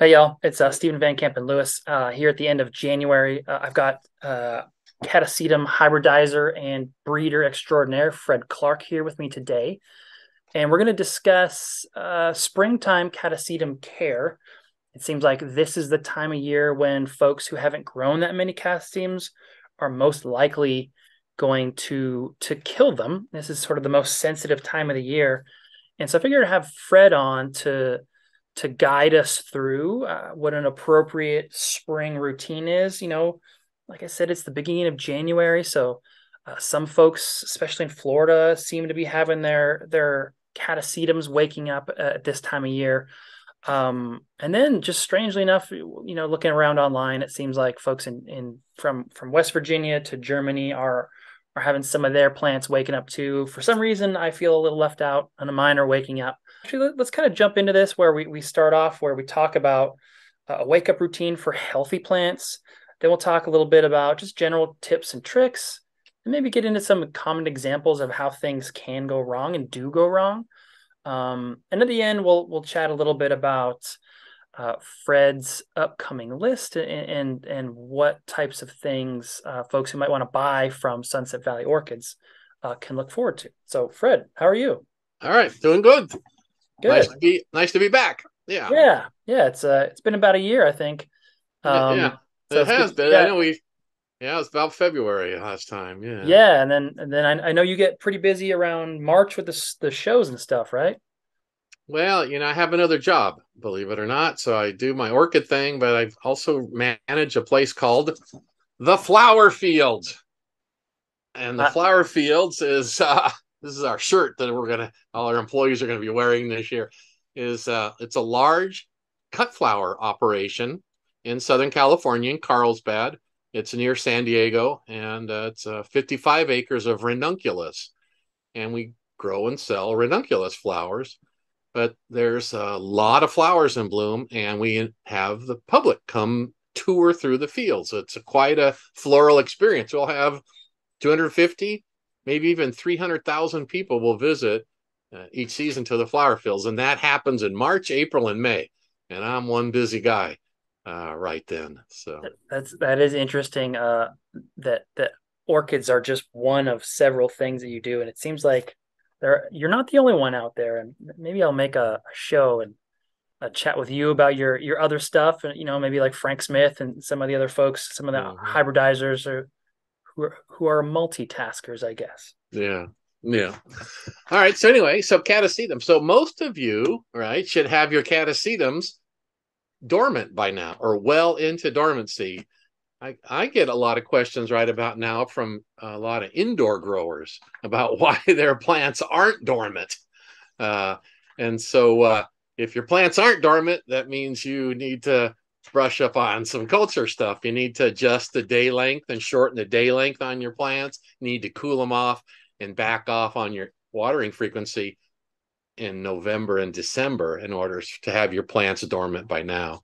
Hey y'all, it's uh, Stephen Van Kampen-Lewis uh, here at the end of January. Uh, I've got uh, Catasetum hybridizer and breeder extraordinaire Fred Clarke here with me today, and we're going to discuss uh, springtime Catasetum care. It seems like this is the time of year when folks who haven't grown that many catasetums are most likely going to to kill them. This is sort of the most sensitive time of the year, and so I figured I'd have Fred on to to guide us through uh, what an appropriate spring routine is. You know, like I said, it's the beginning of January, so uh, some folks, especially in Florida, seem to be having their their catasetums waking up at this time of year. Um, and then, just strangely enough, you know, looking around online, it seems like folks in in from from West Virginia to Germany are are having some of their plants waking up too. For some reason, I feel a little left out, and mine are waking up. Actually, let's kind of jump into this where we, we start off where we talk about a wake up routine for healthy plants. Then we'll talk a little bit about just general tips and tricks, and maybe get into some common examples of how things can go wrong and do go wrong. Um, and at the end, we'll we'll chat a little bit about uh, Fred's upcoming list and, and, and what types of things uh, folks who might want to buy from Sunset Valley Orchids uh, can look forward to. So, Fred, how are you? All right, doing good. Good. Nice to be nice to be back. Yeah. Yeah. Yeah. It's uh it's been about a year, I think. Um, yeah. So it has been. I know we yeah, it was about February last time. Yeah. Yeah, and then and then I, I know you get pretty busy around March with the the shows and stuff, right? Well, you know, I have another job, believe it or not. So I do my orchid thing, but I also manage a place called the Flower Fields. And the uh, Flower Fields is uh this is our shirt that we're gonna all our employees are gonna be wearing this year is uh it's a large cut flower operation in southern california in carlsbad. It's near san diego and uh, it's uh, 55 acres of ranunculus. And we grow and sell ranunculus flowers but there's a lot of flowers in bloom and we have the public come tour through the fields. It's a, quite a floral experience. We'll have 250 maybe even 300,000 people will visit uh, each season to the flower fields. And that happens in March, April, and May. And I'm one busy guy uh, right then. So that's, that is interesting uh, that, that orchids are just one of several things that you do. And it seems like there, you're not the only one out there. And maybe I'll make a, a show and a chat with you about your, your other stuff. And, you know, maybe like Frank Smith and some of the other folks, some of the mm-hmm. hybridizers or who are multitaskers, I guess. Yeah. Yeah. All right. So anyway, so catasetum. So most of you, right, should have your catasetums dormant by now or well into dormancy. I, I get a lot of questions right about now from a lot of indoor growers about why their plants aren't dormant. Uh, and so uh, if your plants aren't dormant, that means you need to brush up on some culture stuff. You need to adjust the day length and shorten the day length on your plants. You need to cool them off and back off on your watering frequency in November and December in order to have your plants dormant by now.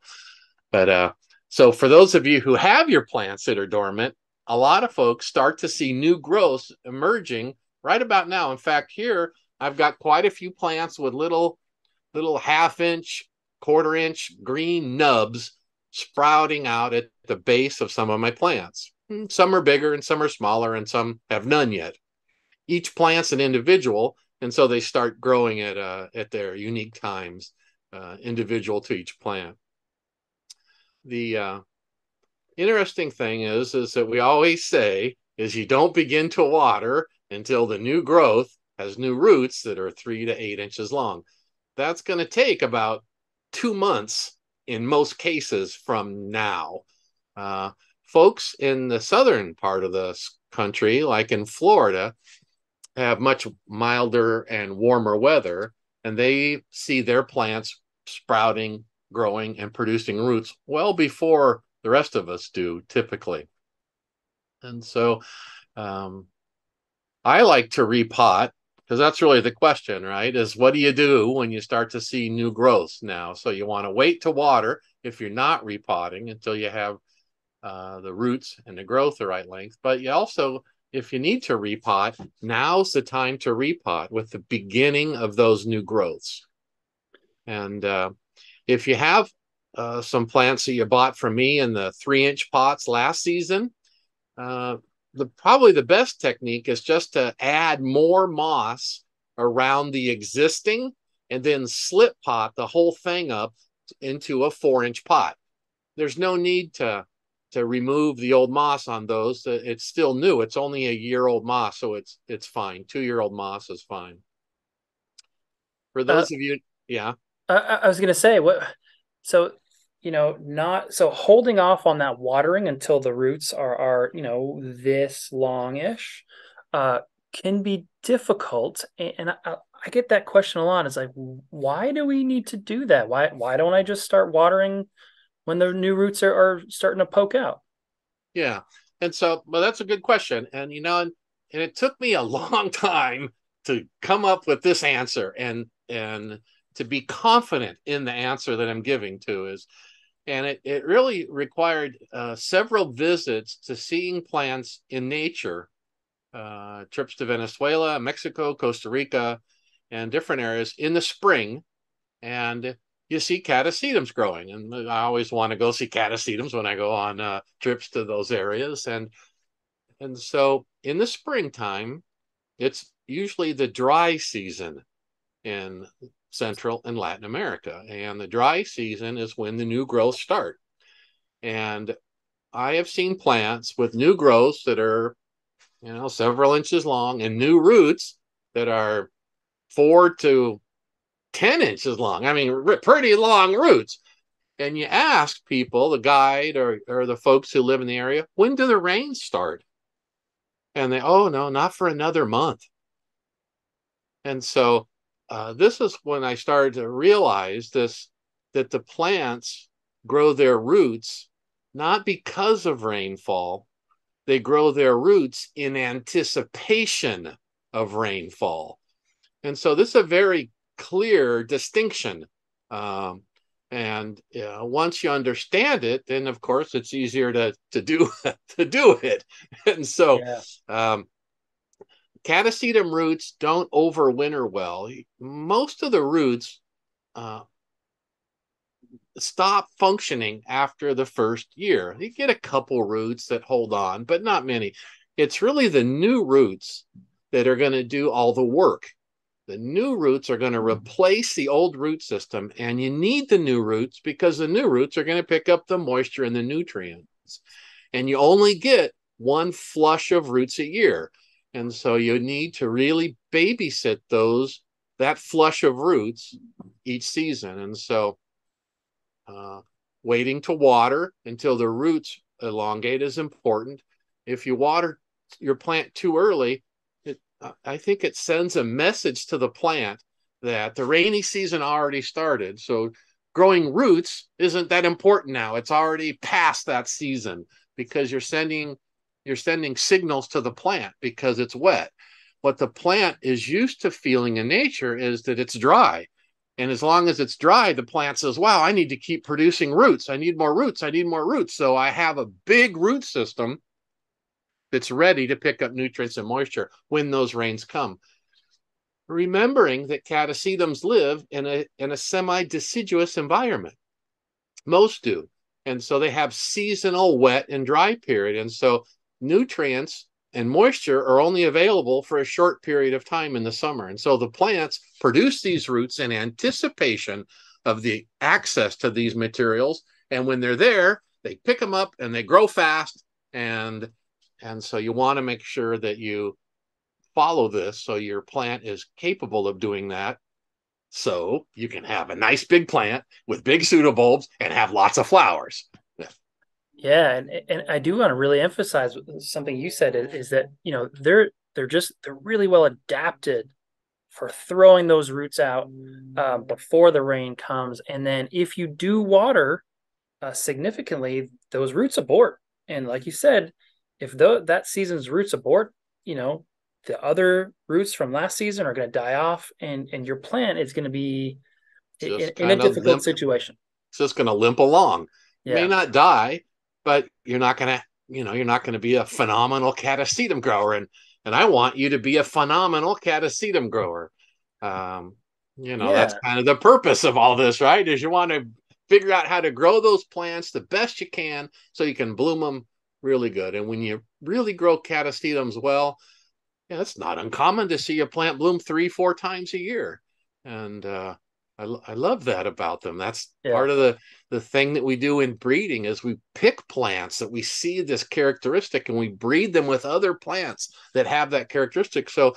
But uh, so for those of you who have your plants that are dormant, a lot of folks start to see new growth emerging right about now. In fact, here I've got quite a few plants with little little half inch, quarter inch green nubs sprouting out at the base of some of my plants. Hmm, some are bigger and some are smaller and some have none yet. Each plant's an individual, and so they start growing at uh, at their unique times, uh, individual to each plant. The uh, interesting thing is is that we always say is you don't begin to water until the new growth has new roots that are three to eight inches long. That's going to take about two months in most cases from now. Uh, folks in the southern part of the country, like in Florida, have much milder and warmer weather, and they see their plants sprouting, growing, and producing roots well before the rest of us do typically. And so um, I like to repot because that's really the question, right? Is what do you do when you start to see new growths now? So you want to wait to water if you're not repotting until you have uh, the roots and the growth the right length. But you also, if you need to repot, now's the time to repot with the beginning of those new growths. And uh, if you have uh, some plants that you bought from me in the three inch pots last season. Uh, the probably the best technique is just to add more moss around the existing and then slip pot the whole thing up into a four inch pot. There's no need to to remove the old moss on those. It's still new. It's only a year old moss, so it's it's fine. Two year old moss is fine. For those uh, of you, yeah. I, I was going to say what. So you know, not so holding off on that watering until the roots are are you know this longish uh, can be difficult, and I, I get that question a lot. It's like, why do we need to do that? Why why don't I just start watering when the new roots are, are starting to poke out? Yeah, and so well, that's a good question, and you know, and, and it took me a long time to come up with this answer, and and to be confident in the answer that I'm giving to is, and it, it really required uh, several visits to seeing plants in nature, uh, trips to Venezuela, Mexico, Costa Rica, and different areas in the spring. And you see catasetums growing. And I always want to go see catasetums when I go on uh, trips to those areas. And and so in the springtime, it's usually the dry season in Central and Latin America. And the dry season is when the new growths start. And I have seen plants with new growths that are, you know, several inches long and new roots that are four to 10 inches long. I mean, pretty long roots. And you ask people, the guide or, or the folks who live in the area, when do the rains start? And they, oh, no, not for another month. And so uh, this is when I started to realize this that the plants grow their roots not because of rainfall, they grow their roots in anticipation of rainfall. And so this is a very clear distinction. Um, and uh, once you understand it, then of course it's easier to to do to do it. And so yeah. um, Catasetum roots don't overwinter well. Most of the roots uh, stop functioning after the first year. You get a couple roots that hold on, but not many. It's really the new roots that are going to do all the work. The new roots are going to replace the old root system, and you need the new roots because the new roots are going to pick up the moisture and the nutrients. And you only get one flush of roots a year. And so you need to really babysit those, that flush of roots each season. And so uh, waiting to water until the roots elongate is important. If you water your plant too early, it, I think it sends a message to the plant that the rainy season already started. So growing roots isn't that important now. It's already past that season because you're sending you're sending signals to the plant because it's wet. What the plant is used to feeling in nature is that it's dry. And as long as it's dry, the plant says, wow, I need to keep producing roots. I need more roots. I need more roots. So I have a big root system that's ready to pick up nutrients and moisture when those rains come. Remembering that catasetums live in a, in a semi deciduous environment. Most do. And so they have seasonal wet and dry period. And so nutrients and moisture are only available for a short period of time in the summer. And so the plants produce these roots in anticipation of the access to these materials. And when they're there, they pick them up and they grow fast. And and so you want to make sure that you follow this so your plant is capable of doing that. So you can have a nice big plant with big pseudobulbs and have lots of flowers. Yeah, and and I do want to really emphasize something you said is, is that you know they're they're just they're really well adapted for throwing those roots out um, before the rain comes, and then if you do water uh, significantly, those roots abort. And like you said, if the, that season's roots abort, you know the other roots from last season are going to die off, and and your plant is going to be in, in, a difficult limp, situation. It's just going to limp along. Yeah. May not die, but you're not going to, you know, you're not going to be a phenomenal catasetum grower. And, and I want you to be a phenomenal catasetum grower. Um, you know, yeah. that's kind of the purpose of all this, right? Is you want to figure out how to grow those plants the best you can so you can bloom them really good. And when you really grow catasetums well, yeah, it's not uncommon to see a plant bloom three, four times a year. And uh, I, I love that about them. That's yeah. part of the, the thing that we do in breeding is we pick plants that we see this characteristic and we breed them with other plants that have that characteristic. So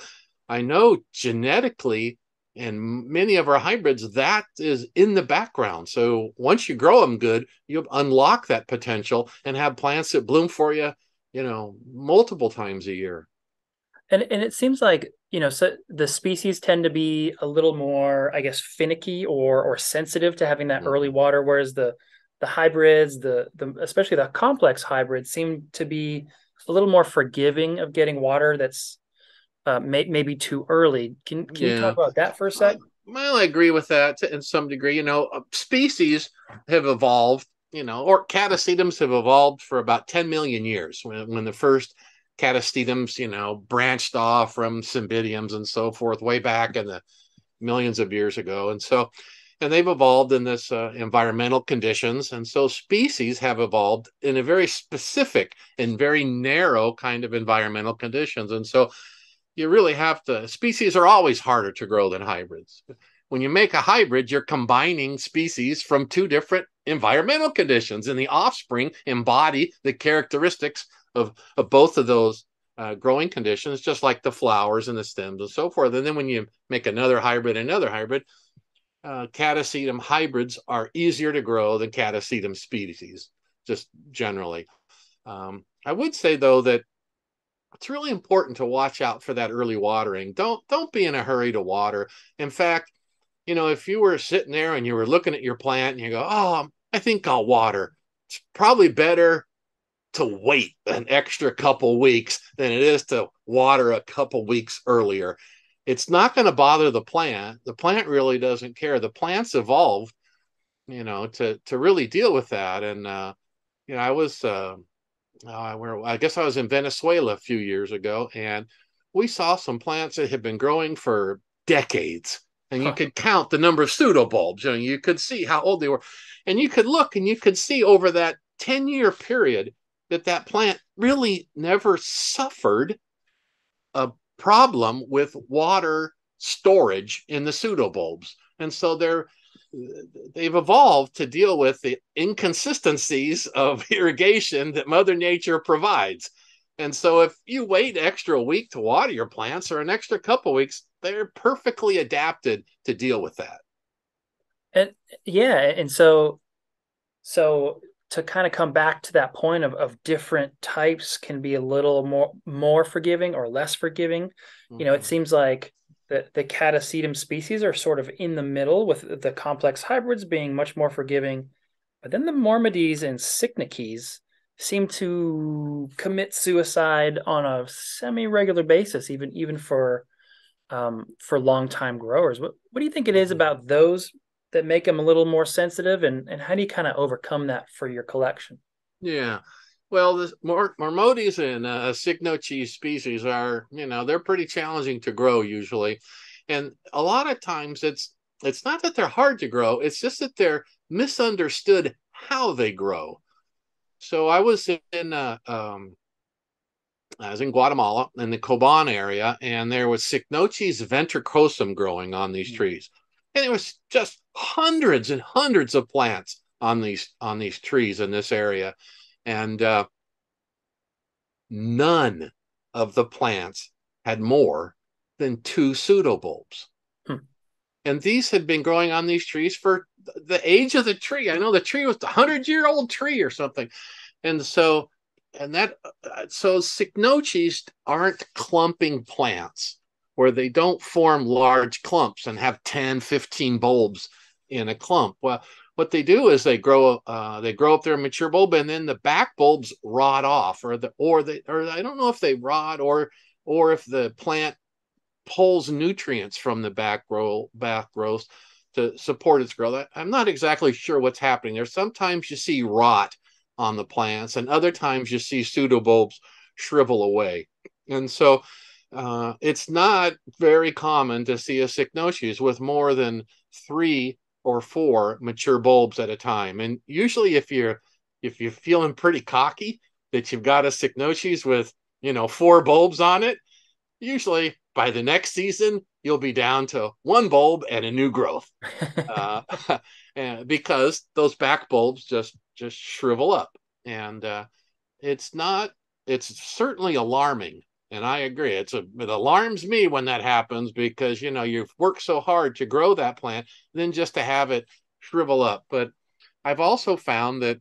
I know genetically and many of our hybrids that is in the background so once you grow them good you unlock that potential and have plants that bloom for you you know multiple times a year and and it seems like you know so the species tend to be a little more i guess finicky or or sensitive to having that mm-hmm. early water whereas the the hybrids the the especially the complex hybrids seem to be a little more forgiving of getting water that's uh, may, maybe too early. Can can yeah. you talk about that for a sec? Well, I agree with that in some degree. You know, uh, species have evolved. You know, or catasetums have evolved for about 10 million years when, when the first catasetums, you know, branched off from cymbidiums and so forth way back in the millions of years ago. And so, and they've evolved in this uh, environmental conditions. And so species have evolved in a very specific and very narrow kind of environmental conditions. And so you really have to species are always harder to grow than hybrids when you make a hybrid you're combining species from two different environmental conditions and the offspring embody the characteristics of, of both of those uh, growing conditions just like the flowers and the stems and so forth and then when you make another hybrid another hybrid uh, catasetum hybrids are easier to grow than catasetum species just generally um, i would say though that it's really important to watch out for that early watering. Don't don't be in a hurry to water. In fact, you know, if you were sitting there and you were looking at your plant and you go, "Oh, I think I'll water." It's probably better to wait an extra couple weeks than it is to water a couple weeks earlier. It's not going to bother the plant. The plant really doesn't care. The plant's evolved, you know, to to really deal with that. And uh, you know, I was uh, uh, where I guess I was in Venezuela a few years ago, and we saw some plants that had been growing for decades, and you could count the number of pseudobulbs. You know, you could see how old they were, and you could look and you could see over that ten year period that that plant really never suffered a problem with water storage in the pseudobulbs, and so they're they've evolved to deal with the inconsistencies of irrigation that Mother Nature provides. And so if you wait extra week to water your plants or an extra couple weeks, they're perfectly adapted to deal with that. And yeah, and so so to kind of come back to that point of, of different types can be a little more more forgiving or less forgiving. Mm-hmm. You know, it mm-hmm. seems like the, the catasetum species are sort of in the middle with the complex hybrids being much more forgiving. But then the Mormodes and Cycnoches seem to commit suicide on a semi-regular basis, even even for um, for long-time growers. What what do you think it is mm-hmm. about those that make them a little more sensitive, and and how do you kind of overcome that for your collection? Yeah, well, the Mor- Mormodes and uh, species are, you know, they're pretty challenging to grow usually, and a lot of times it's it's not that they're hard to grow; it's just that they're misunderstood how they grow. So I was in uh, um, I was in Guatemala in the Coban area, and there was Cycnoches ventricosum growing on these mm. trees, and it was just hundreds and hundreds of plants on these on these trees in this area and uh, none of the plants had more than two pseudobulbs. Hmm. And these had been growing on these trees for the age of the tree. I know the tree was a hundred year old tree or something. And so, and that, uh, so cycnoches aren't clumping plants where they don't form large clumps and have 10, 15 bulbs in a clump. Well, what they do is they grow uh, they grow up their mature bulb and then the back bulbs rot off or the or they or I don't know if they rot or or if the plant pulls nutrients from the back row back growth to support its growth. I, I'm not exactly sure what's happening there. Sometimes you see rot on the plants and other times you see pseudobulbs shrivel away. And so uh, it's not very common to see a cycnoches with more than three or four mature bulbs at a time. And usually, if you're if you're feeling pretty cocky that you've got a Cycnoches with you know four bulbs on it, usually by the next season you'll be down to one bulb and a new growth, uh, because those back bulbs just just shrivel up, and uh, it's not. It's certainly alarming and I agree. It's a it alarms me when that happens because you know you've worked so hard to grow that plant, then just to have it shrivel up. But I've also found that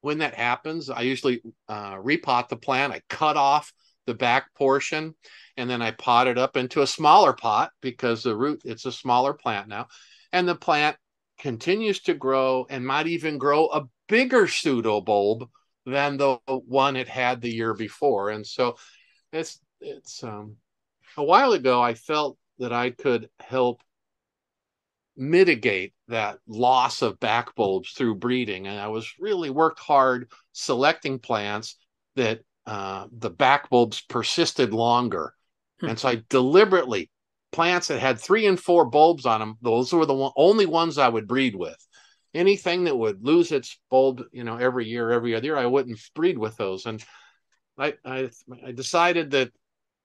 when that happens, I usually uh, repot the plant. I cut off the back portion, and then I pot it up into a smaller pot because the root it's a smaller plant now, and the plant continues to grow and might even grow a bigger pseudo bulb than the one it had the year before. And so it's it's um a while ago I felt that I could help mitigate that loss of back bulbs through breeding. And I was really worked hard selecting plants that uh, the back bulbs persisted longer. Hmm. and so I deliberately plants that had three and four bulbs on them those were the one, only ones I would breed with. Anything that would lose its bulb you know every year every other year I wouldn't breed with those. And I, I, I decided that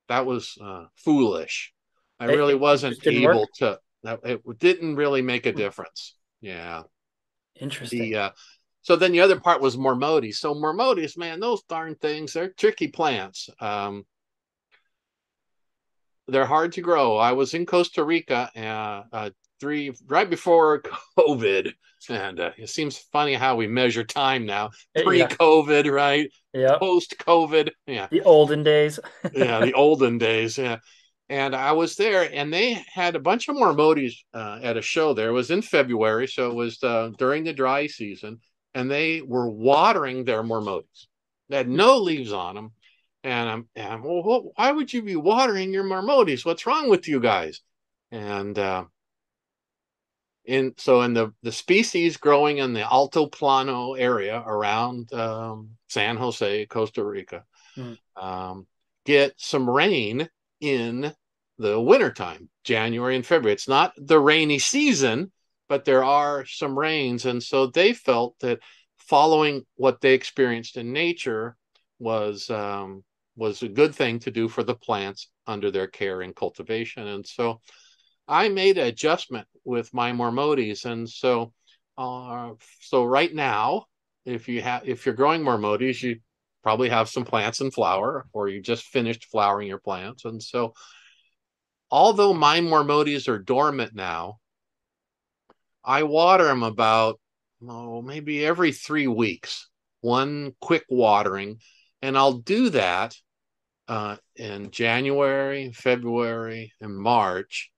that was uh, foolish. I it, really wasn't able work? to. That it didn't really make a hmm. difference. Yeah. Interesting. The, uh, so then the other part was Mormodes. So Mormodes, man, those darn things, they're tricky plants. Um, they're hard to grow. I was in Costa Rica uh, uh, three right before COVID, and uh, it seems funny how we measure time now. Pre-COVID, yeah. right? Yeah. Post-COVID, yeah. The olden days. yeah, the olden days. Yeah. And I was there, and they had a bunch of Mormodes uh, at a show there. It was in February, so it was uh, during the dry season, and they were watering their Mormodes. They had no leaves on them, and I'm, and I'm well, why would you be watering your Mormodes? What's wrong with you guys? And uh, in so in the the species growing in the Alto Plano area around um, San Jose, Costa Rica, mm. um, get some rain in the wintertime, January and February. It's not the rainy season, but there are some rains, and so they felt that following what they experienced in nature was um, was a good thing to do for the plants under their care and cultivation, and so I made an adjustment with my Mormodes, and so uh, so right now, if you have if you're growing Mormodes, you probably have some plants in flower, or you just finished flowering your plants, and so although my Mormodes are dormant now, I water them about oh maybe every three weeks, one quick watering, and I'll do that uh, in January, February, and March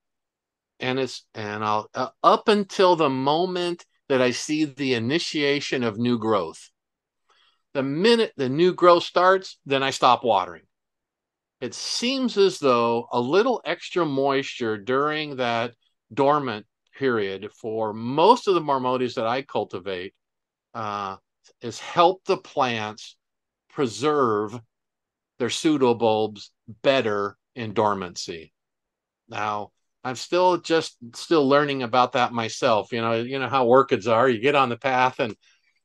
and it's and I'll uh, up until the moment that I see the initiation of new growth. The minute the new growth starts, then I stop watering. It seems as though a little extra moisture during that dormant period for most of the Mormodes that I cultivate uh, has helped the plants preserve their pseudobulbs better in dormancy. Now, I'm still just still learning about that myself. You know, you know how orchids are. You get on the path, and as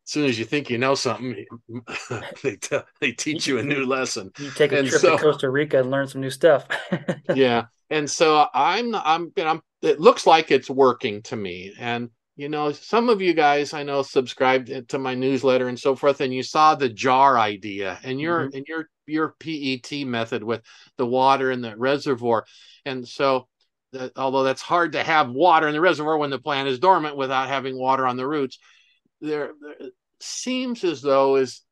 soon as you think you know something, they t- they teach you a new lesson. You take a and trip so, to Costa Rica and learn some new stuff. yeah, and so I'm I'm you know, I'm. It looks like it's working to me, and you know, some of you guys I know subscribed to my newsletter and so forth, and you saw the jar idea and your mm-hmm. and your your PET method with the water in the reservoir, and so that although that's hard to have water in the reservoir when the plant is dormant without having water on the roots, there, there seems as though is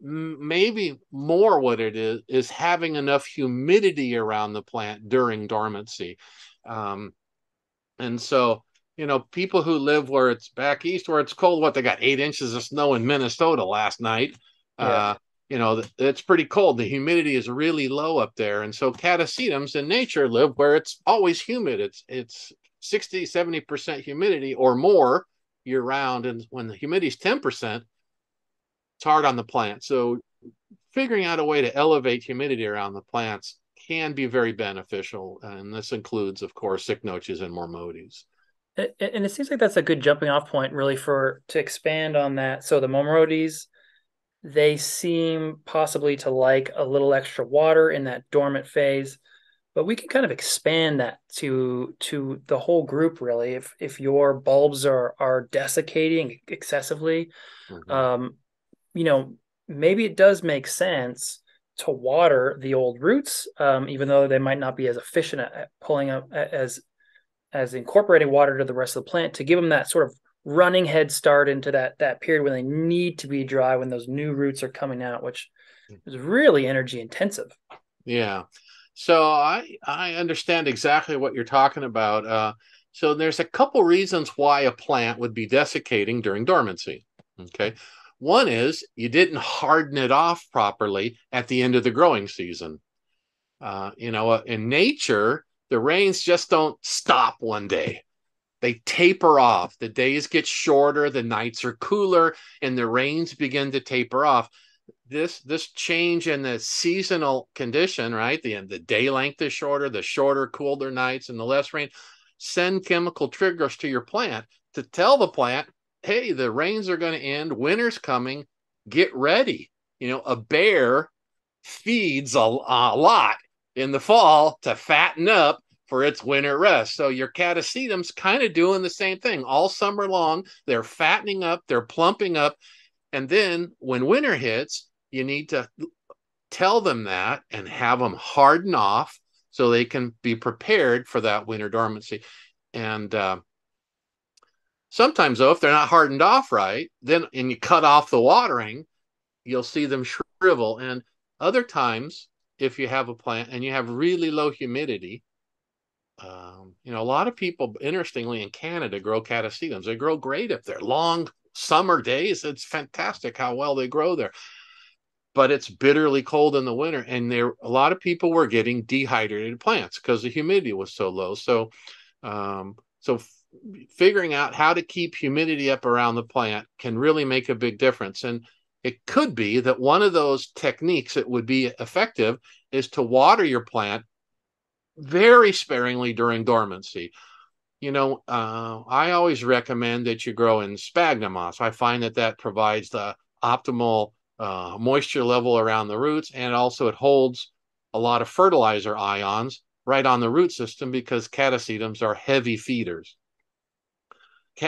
maybe more what it is is having enough humidity around the plant during dormancy. Um, and so, you know, people who live where it's back east where it's cold, what they got eight inches of snow in Minnesota last night. Yeah. Uh, you know, it's pretty cold. The humidity is really low up there. And so catasetums in nature live where it's always humid. It's it's 60, 70% humidity or more year round. And when the humidity is 10%, it's hard on the plant. So figuring out a way to elevate humidity around the plants can be very beneficial. And this includes, of course, cycnoches and mormodes. and it seems like that's a good jumping off point, really, for to expand on that. So the Mormodes, they seem possibly to like a little extra water in that dormant phase, but we can kind of expand that to to the whole group, really. If if your bulbs are are desiccating excessively, mm-hmm. um, you know, maybe it does make sense to water the old roots, um, even though they might not be as efficient at pulling up as as incorporating water to the rest of the plant to give them that sort of running head start into that that period when they need to be dry when those new roots are coming out which is really energy intensive. Yeah. So i i understand exactly what you're talking about. Uh, so there's a couple reasons why a plant would be desiccating during dormancy okay? One is you didn't harden it off properly at the end of the growing season. Uh, you know uh, in nature the rains just don't stop one day. They taper off. The days get shorter, the nights are cooler, and the rains begin to taper off. This this change in the seasonal condition, right? The the day length is shorter, the shorter, cooler nights, and the less rain send chemical triggers to your plant to tell the plant, hey, the rains are going to end, winter's coming, get ready. You know, a bear feeds a, a lot in the fall to fatten up for its winter rest. So your catasetum's kind of doing the same thing all summer long. They're fattening up, they're plumping up. And then when winter hits, you need to tell them that and have them harden off so they can be prepared for that winter dormancy. And uh, sometimes, though, if they're not hardened off right, then and you cut off the watering, you'll see them shrivel. And other times, if you have a plant and you have really low humidity, um, you know, a lot of people, interestingly, in Canada grow catasetums. They grow great up they're long summer days. It's fantastic how well they grow there. But it's bitterly cold in the winter, and there a lot of people were getting dehydrated plants because the humidity was so low. So, um, so f- figuring out how to keep humidity up around the plant can really make a big difference. And it could be that one of those techniques that would be effective is to water your plant very sparingly during dormancy. You know, uh, I always recommend that you grow in sphagnum moss. I find that that provides the optimal uh, moisture level around the roots, and also it holds a lot of fertilizer ions right on the root system because catasetums are heavy feeders.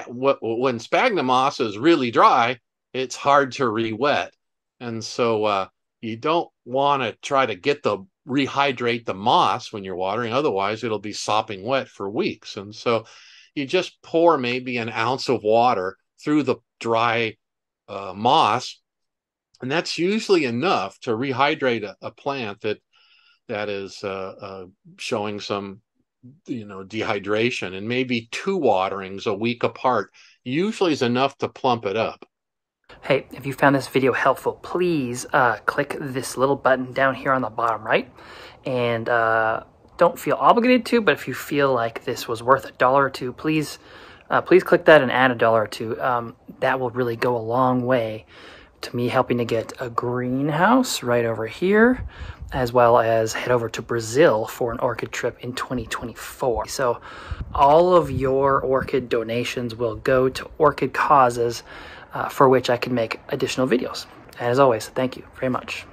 When sphagnum moss is really dry, it's hard to re-wet. And so uh, you don't want to try to get the rehydrate the moss when you're watering. Otherwise, it'll be sopping wet for weeks. And so you just pour maybe an ounce of water through the dry uh, moss. And that's usually enough to rehydrate a, a plant that that is uh, uh, showing some you know dehydration and maybe two waterings a week apart usually is enough to plump it up Hey, if you found this video helpful, please uh, click this little button down here on the bottom right. And uh, don't feel obligated to, but if you feel like this was worth a dollar or two, please uh, please click that and add a dollar or two. Um, that will really go a long way to me helping to get a greenhouse right over here, as well as head over to Brazil for an orchid trip in 2024. So all of your orchid donations will go to orchid causes uh, for which I can make additional videos. And as always, thank you very much.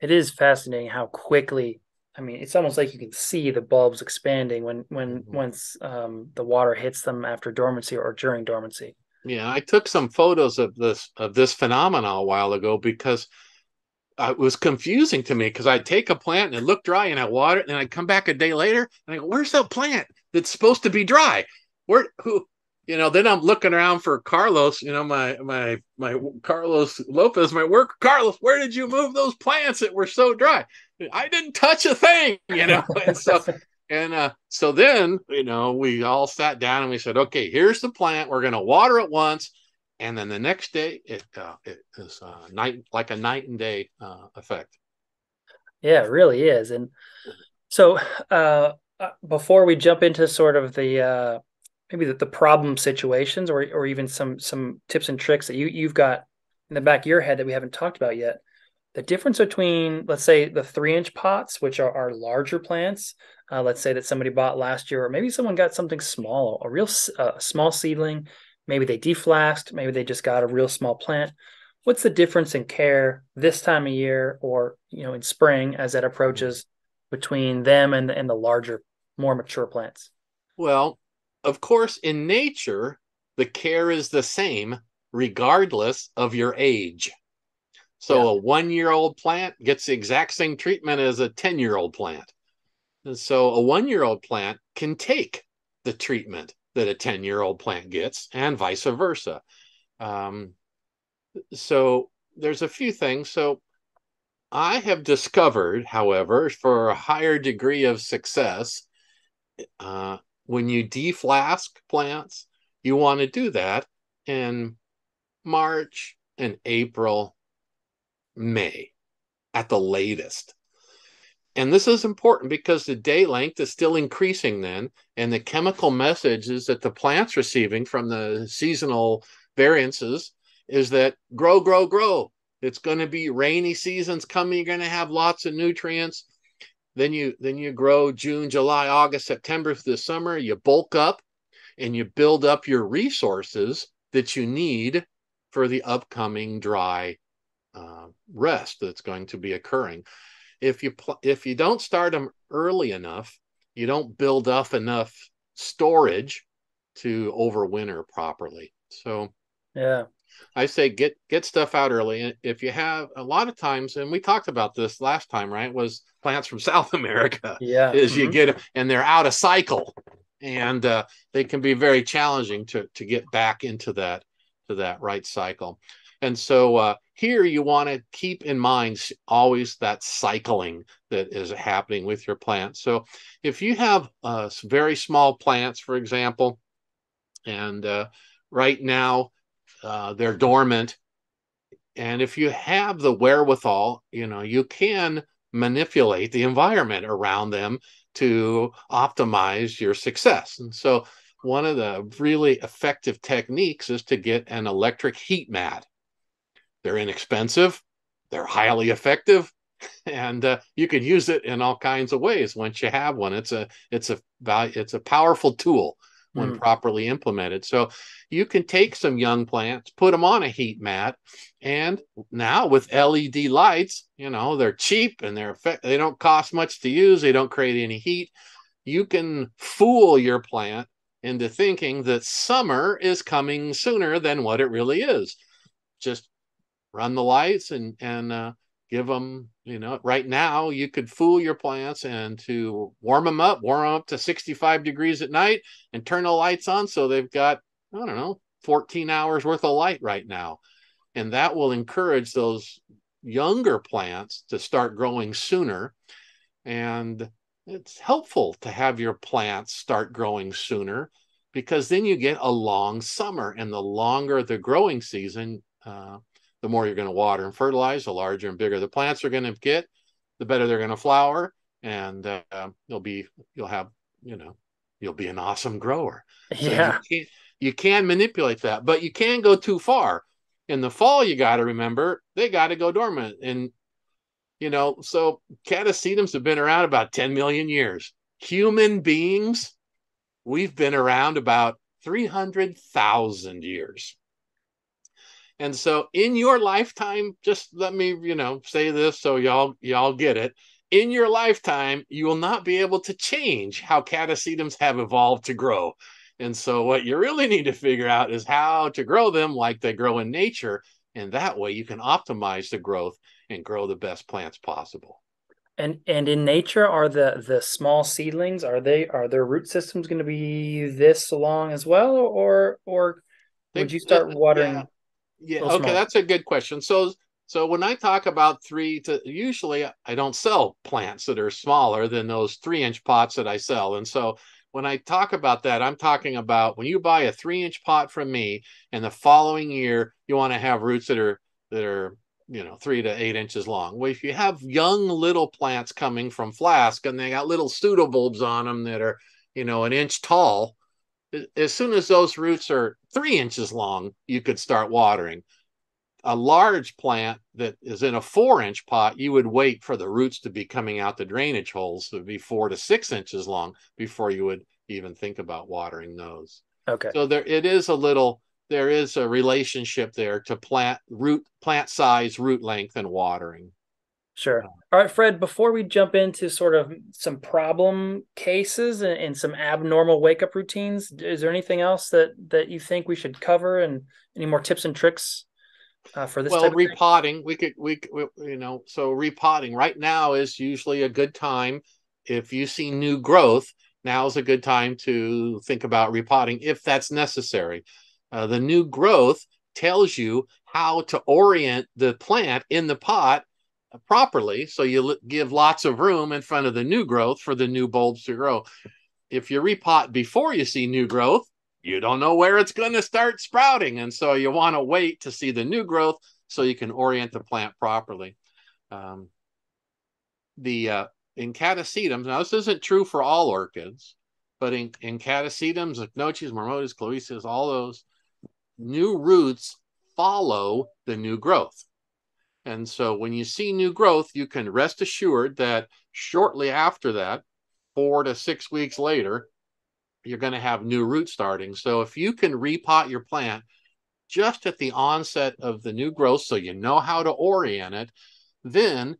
It is fascinating how quickly. I mean, it's almost like you can see the bulbs expanding when when mm-hmm. once um, the water hits them after dormancy or during dormancy. Yeah, I took some photos of this of this phenomenon a while ago because it was confusing to me because I'd take a plant and it looked dry and I water it and I'd come back a day later and I go, "Where's that plant that's supposed to be dry? Where who you know, then I'm looking around for Carlos, you know, my my my Carlos Lopez, my work. Carlos, where did you move those plants that were so dry? I didn't touch a thing, you know. and so and uh so then, you know, we all sat down and we said, okay, here's the plant. We're gonna water it once, and then the next day it uh, it is uh, night like a night and day uh, effect. Yeah, it really is. And so uh, uh before we jump into sort of the uh maybe the, the problem situations or or even some some tips and tricks that you you've got in the back of your head that we haven't talked about yet. The difference between let's say the three inch pots which are, are larger plants uh, let's say that somebody bought last year or maybe someone got something small a real uh, small seedling maybe they deflasked maybe they just got a real small plant. What's the difference in care this time of year or you know in spring as that approaches between them and, and the larger more mature plants? Well of course in nature the care is the same regardless of your age so yeah. a one year old plant gets the exact same treatment as a 10 year old plant. And so a one year old plant can take the treatment that a 10 year old plant gets and vice versa. Um, so there's a few things. So I have discovered, however, for a higher degree of success, uh, when you deflask plants, you want to do that in March and April May at the latest. And this is important because the day length is still increasing then, and the chemical messages that the plant's receiving from the seasonal variances is that grow, grow, grow. It's going to be rainy seasons coming. You're going to have lots of nutrients. Then you then you grow June, July, August, September through the summer. You bulk up and you build up your resources that you need for the upcoming dry uh, rest that's going to be occurring. If you pl- if you don't start them early enough, you don't build up enough storage to overwinter properly. So yeah, I say get get stuff out early. If you have a lot of times, and we talked about this last time, right? Was plants from South America? Yeah, is mm-hmm. you get and they're out of cycle, and uh, they can be very challenging to to get back into that to that right cycle. And so uh, here you want to keep in mind always that cycling that is happening with your plants. So if you have uh, very small plants, for example, and uh, right now uh, they're dormant, and if you have the wherewithal, you know, you can manipulate the environment around them to optimize your success. And so one of the really effective techniques is to get an electric heat mat they're inexpensive, they're highly effective, and uh, you can use it in all kinds of ways once you have one. It's a it's a it's a powerful tool when mm. properly implemented. So you can take some young plants, put them on a heat mat, and now with LED lights, you know they're cheap and they're they don't cost much to use. They don't create any heat. You can fool your plant into thinking that summer is coming sooner than what it really is. Just run the lights and and uh, give them you know right now you could fool your plants and to warm them up warm them up to 65 degrees at night and turn the lights on so they've got i don't know 14 hours worth of light right now. And that will encourage those younger plants to start growing sooner. And it's helpful to have your plants start growing sooner because then you get a long summer and the longer the growing season uh, the more you're going to water and fertilize, the larger and bigger the plants are going to get, the better they're going to flower, and uh, you'll be you'll have you know you'll be an awesome grower. So yeah, you can, you can manipulate that, but you can go too far. In the fall, you got to remember they got to go dormant, and you know so catasetums have been around about 10 million years. Human beings, we've been around about 300,000 years. And so in your lifetime, just let me, you know, say this so y'all y'all get it. In your lifetime, you will not be able to change how catasetums have evolved to grow. And so what you really need to figure out is how to grow them like they grow in nature. And that way you can optimize the growth and grow the best plants possible. And and in nature, are the the small seedlings are they are their root systems going to be this long as well, or or would you start watering? Yeah yeah. Okay, that's a good question. So so when I talk about three to usually I don't sell plants that are smaller than those three inch pots that I sell. And so when I talk about that, I'm talking about when you buy a three inch pot from me and the following year you want to have roots that are that are you know three to eight inches long. Well, if you have young little plants coming from flask and they got little pseudobulbs on them that are you know an inch tall, as soon as those roots are three inches long, you could start watering. a large plant that is in a four inch pot, you would wait for the roots to be coming out the drainage holes. So it'd be four to six inches long before you would even think about watering those. Okay. So there it is a little there is a relationship there to plant root plant size, root length, and watering. Sure. All right, Fred, before we jump into sort of some problem cases and, and, some abnormal wake up routines, is there anything else that that you think we should cover and any more tips and tricks uh, for this? Well, repotting, we could, we, we, you know, so repotting right now is usually a good time. If you see new growth, now is a good time to think about repotting if that's necessary. Uh, the new growth tells you how to orient the plant in the pot properly. So you give lots of room in front of the new growth for the new bulbs to grow. If you repot before you see new growth, you don't know where it's going to start sprouting. And so you want to wait to see the new growth so you can orient the plant properly. Um, the uh, in catasetums, now this isn't true for all orchids, but in, in catasetums, cycnoches, mormodes, clowesias, all those new roots follow the new growth. And so when you see new growth, you can rest assured that shortly after that, four to six weeks later, you're going to have new root starting. So if you can repot your plant just at the onset of the new growth, so you know how to orient it, then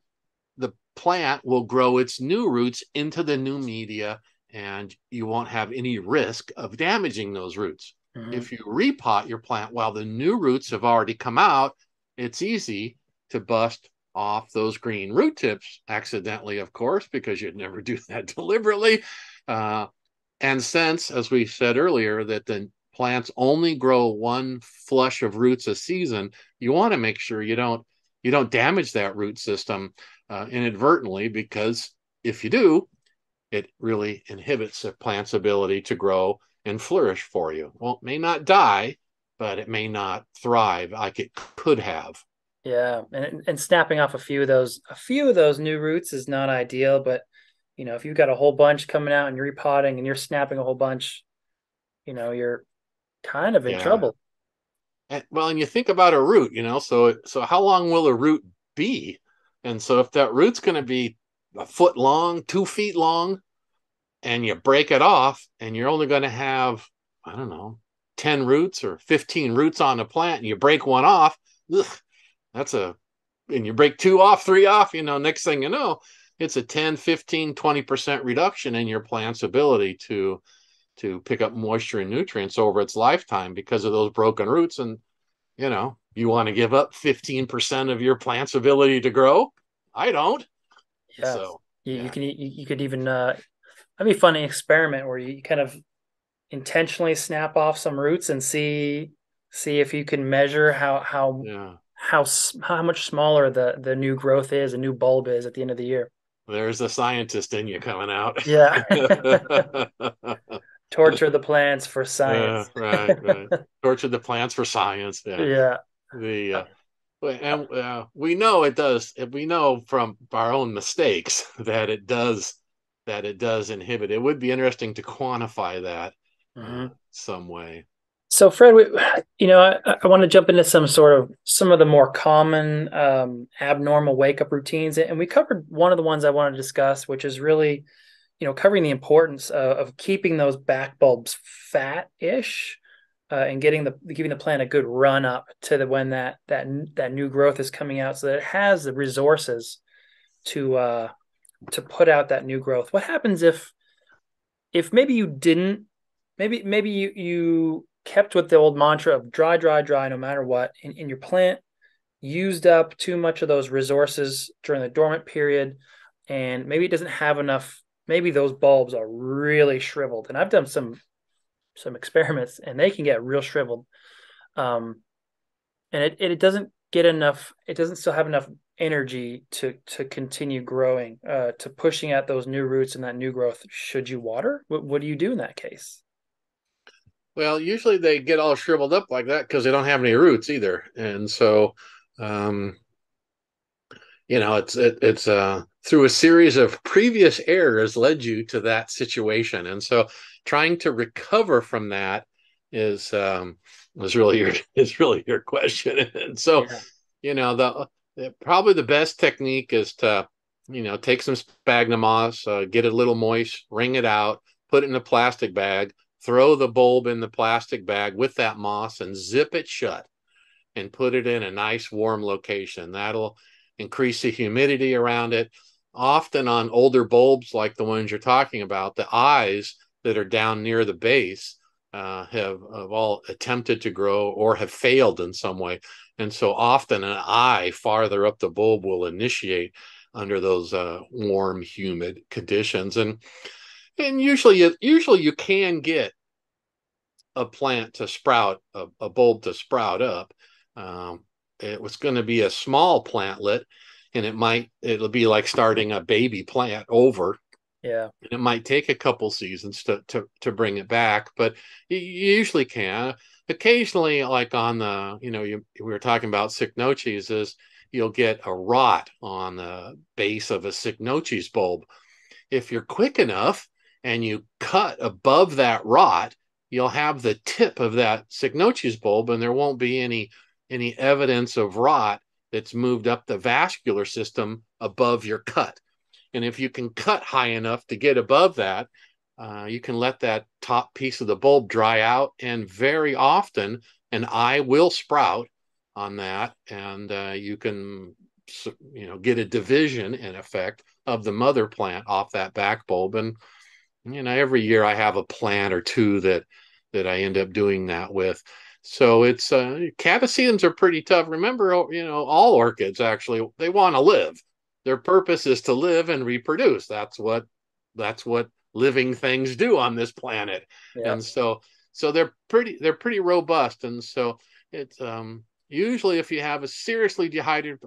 the plant will grow its new roots into the new media and you won't have any risk of damaging those roots. Mm-hmm. If you repot your plant while the new roots have already come out, it's easy to bust off those green root tips accidentally, of course, because you'd never do that deliberately. Uh, and since, as we said earlier, that the plants only grow one flush of roots a season, you want to make sure you don't you don't damage that root system uh, inadvertently because if you do, it really inhibits the plant's ability to grow and flourish for you. Well, it may not die, but it may not thrive like it could have. Yeah, and and snapping off a few of those a few of those new roots is not ideal, but you know, if you've got a whole bunch coming out and you're repotting and you're snapping a whole bunch, you know, you're kind of in yeah. trouble. And, well, and you think about a root, you know, so so how long will a root be? And so if that root's going to be a foot long, two feet long, and you break it off, and you're only going to have, I don't know, 10 roots or 15 roots on a plant, and you break one off, ugh, that's a and you break two off three off you know next thing you know it's a 10 15 20% reduction in your plant's ability to to pick up moisture and nutrients over its lifetime because of those broken roots. And you know you want to give up 15% of your plant's ability to grow? I don't. Yeah so you, yeah. you can you, you could even uh that'd be a funny experiment where you kind of intentionally snap off some roots and see see if you can measure how how yeah how how much smaller the the new growth is, a new bulb is at the end of the year. There's a scientist in you coming out. Yeah. Torture the plants for science. Uh, right, right. Torture the plants for science. Yeah. yeah. The uh, and uh, we know it does. We know from our own mistakes that it does that it does inhibit. It would be interesting to quantify that mm-hmm. some way. So, Fred, we, you know, I, I, want to jump into some sort of some of the more common um, abnormal wake up routines, and we covered one of the ones I want to discuss, which is really, you know, covering the importance of, of keeping those back bulbs fat-ish uh, and getting the giving the plant a good run up to the when that that that new growth is coming out, so that it has the resources to uh, to put out that new growth. What happens if if maybe you didn't maybe maybe you you kept with the old mantra of dry, dry, dry, no matter what, and, your plant used up too much of those resources during the dormant period, and maybe it doesn't have enough. Maybe those bulbs are really shriveled, and I've done some some experiments, and they can get real shriveled. Um, and it it doesn't get enough. It doesn't still have enough energy to to continue growing, uh, to pushing out those new roots and that new growth. Should you water? What what do you do in that case? Well, usually they get all shriveled up like that because they don't have any roots either, and so, um, you know, it's it, it's uh, through a series of previous errors led you to that situation, and so trying to recover from that is um, is really your is really your question, and so. Yeah. you know the, the, probably the best technique is to you know take some sphagnum moss, uh, get it a little moist, wring it out, put it in a plastic bag, throw the bulb in the plastic bag with that moss, and zip it shut, and put it in a nice warm location. That'll increase the humidity around it. Often on older bulbs like the ones you're talking about, the eyes that are down near the base uh, have, have all attempted to grow or have failed in some way. And so often an eye farther up the bulb will initiate under those uh, warm, humid conditions. And and usually, usually you can get a plant to sprout, a, a bulb to sprout up. Um, it was going to be a small plantlet, and it might it'll be like starting a baby plant over yeah. And it might take a couple seasons to to to bring it back, but you usually can. Occasionally, like on the, you know, you we were talking about Cycnoches, is you'll get a rot on the base of a Cycnoches bulb. If you're quick enough and you cut above that rot, you'll have the tip of that Cycnoches bulb, and there won't be any any evidence of rot that's moved up the vascular system above your cut. And if you can cut high enough to get above that, uh, you can let that top piece of the bulb dry out. And very often, an eye will sprout on that. And uh, you can, you know, get a division in effect of the mother plant off that back bulb. And, you know, every year I have a plant or two that, that I end up doing that with. So it's uh, catasetums are pretty tough. Remember, you know, all orchids actually they want to live their purpose is to live and reproduce that's what that's what living things do on this planet yeah. and so so they're pretty they're pretty robust and so it's um usually if you have a seriously dehydrated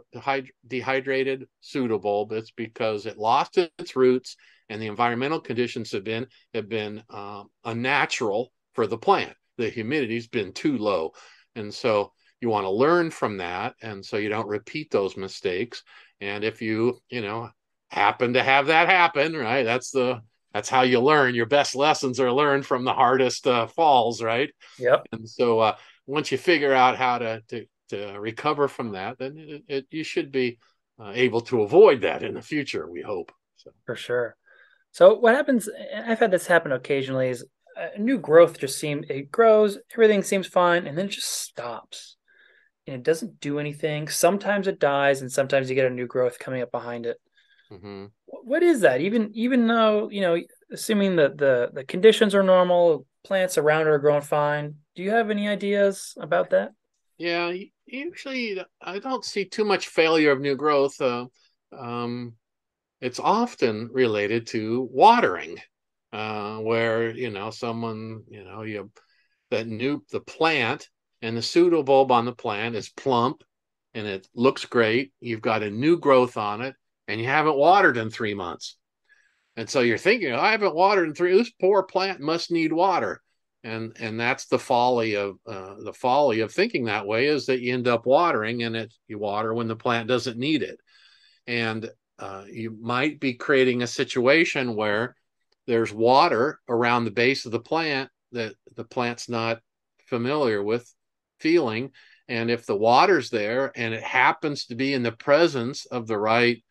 dehydrated pseudobulb it's because it lost its roots and the environmental conditions have been have been um, unnatural for the plant the humidity's been too low and so you want to learn from that and so you don't repeat those mistakes and if you, you know, happen to have that happen, right? That's the that's how you learn. Your best lessons are learned from the hardest uh, falls, right? Yep. And so uh, once you figure out how to to, to recover from that, then it, it, you should be uh, able to avoid that in the future. We hope. So. For sure. So what happens? I've had this happen occasionally. Is a new growth just seems it grows, everything seems fine, and then it just stops and it doesn't do anything. Sometimes it dies, and sometimes you get a new growth coming up behind it. Mm-hmm. What is that? Even even though you know, assuming that the the conditions are normal, plants around it are growing fine. Do you have any ideas about that? Yeah, usually I don't see too much failure of new growth. Uh, um, it's often related to watering, uh, where you know someone you know you that new the plant and the pseudobulb on the plant is plump and it looks great. You've got a new growth on it and you haven't watered in three months. And so you're thinking, I haven't watered in three. This poor plant must need water, and and that's the folly of uh, the folly of thinking that way is that you end up watering and it you water when the plant doesn't need it, and uh, you might be creating a situation where there's water around the base of the plant that the plant's not familiar with feeling. And if the water's there and it happens to be in the presence of the right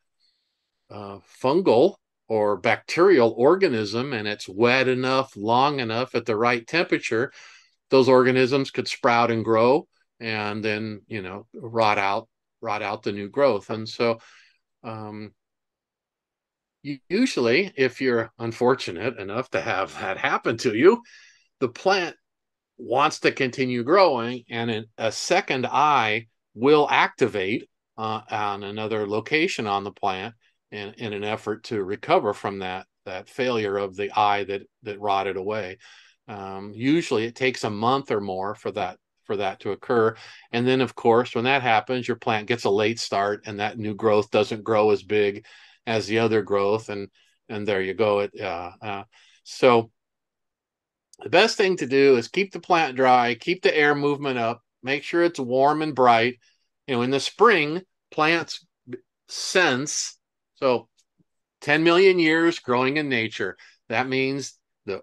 uh, fungal or bacterial organism and it's wet enough, long enough at the right temperature, those organisms could sprout and grow and then, you know, rot out, rot out the new growth. And so, um, usually, if you're unfortunate enough to have that happen to you, the plant wants to continue growing, and a second eye will activate uh, on another location on the plant in, in an effort to recover from that that failure of the eye that that rotted away. Um, usually, it takes a month or more for that for that to occur, and then of course, when that happens, your plant gets a late start, and that new growth doesn't grow as big as the other growth, and and there you go. It uh, uh, so the best thing to do is keep the plant dry, keep the air movement up, make sure it's warm and bright. You know, in the spring, plants sense. So 10 million years growing in nature. That means the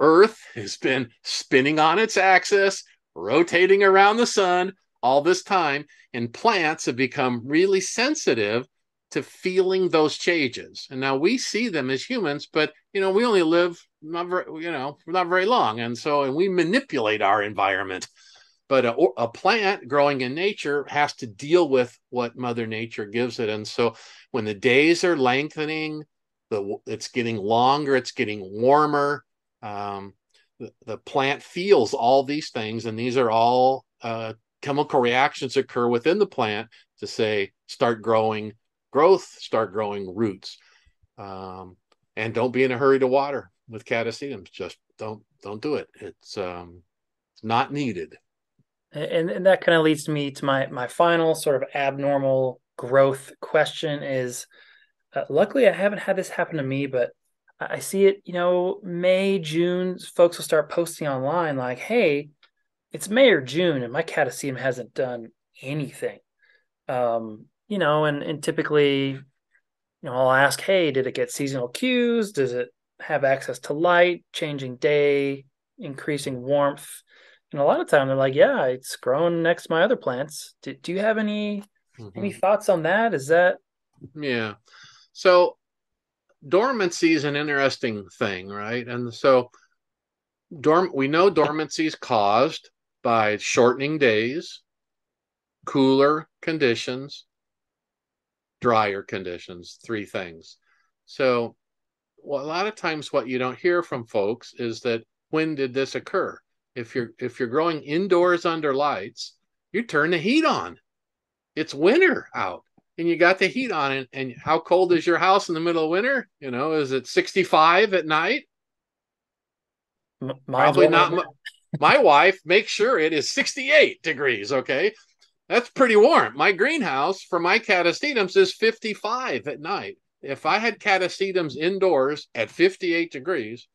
earth has been spinning on its axis, rotating around the sun all this time, and plants have become really sensitive to feeling those changes. And now we see them as humans, but you know, we only live not very, you know, not very long. And so, and we manipulate our environment. But a, a plant growing in nature has to deal with what Mother Nature gives it. And so, when the days are lengthening, the it's getting longer, it's getting warmer. Um, the, the plant feels all these things, and these are all uh, chemical reactions occur within the plant to say start growing growth, start growing roots. Um, and don't be in a hurry to water with catasetums. Just don't don't do it. It's um, not needed. And, and that kind of leads me to my my final sort of abnormal growth question is uh, luckily I haven't had this happen to me, but I see it, you know, May, June, folks will start posting online like, hey, it's May or June and my catasetum hasn't done anything. Um, you know, and, and typically, you know, I'll ask, hey, did it get seasonal cues? Does it have access to light, changing day, increasing warmth? And a lot of time they're like, yeah, it's growing next to my other plants. Do, do you have any mm-hmm. any thoughts on that? Is that yeah. So dormancy is an interesting thing, right? And so dorm we know dormancy is caused by shortening days, cooler conditions, drier conditions, three things. So, well, a lot of times what you don't hear from folks is that when did this occur? If you're if you're growing indoors under lights, you turn the heat on. It's winter out and you got the heat on and, and how cold is your house in the middle of winter? You know, is it 65 at night? Probably not. My, my wife makes sure it is 68 degrees. Okay. That's pretty warm. My greenhouse for my catasetums is 55 at night. If I had catasetums indoors at 58 degrees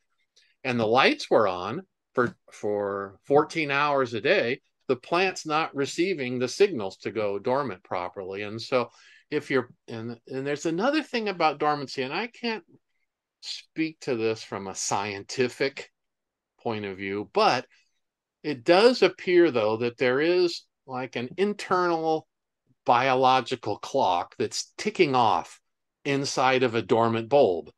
and the lights were on for for 14 hours a day, the plant's not receiving the signals to go dormant properly. And so if you're and and there's another thing about dormancy and I can't speak to this from a scientific point of view, but it does appear though that there is like an internal biological clock that's ticking off inside of a dormant bulb.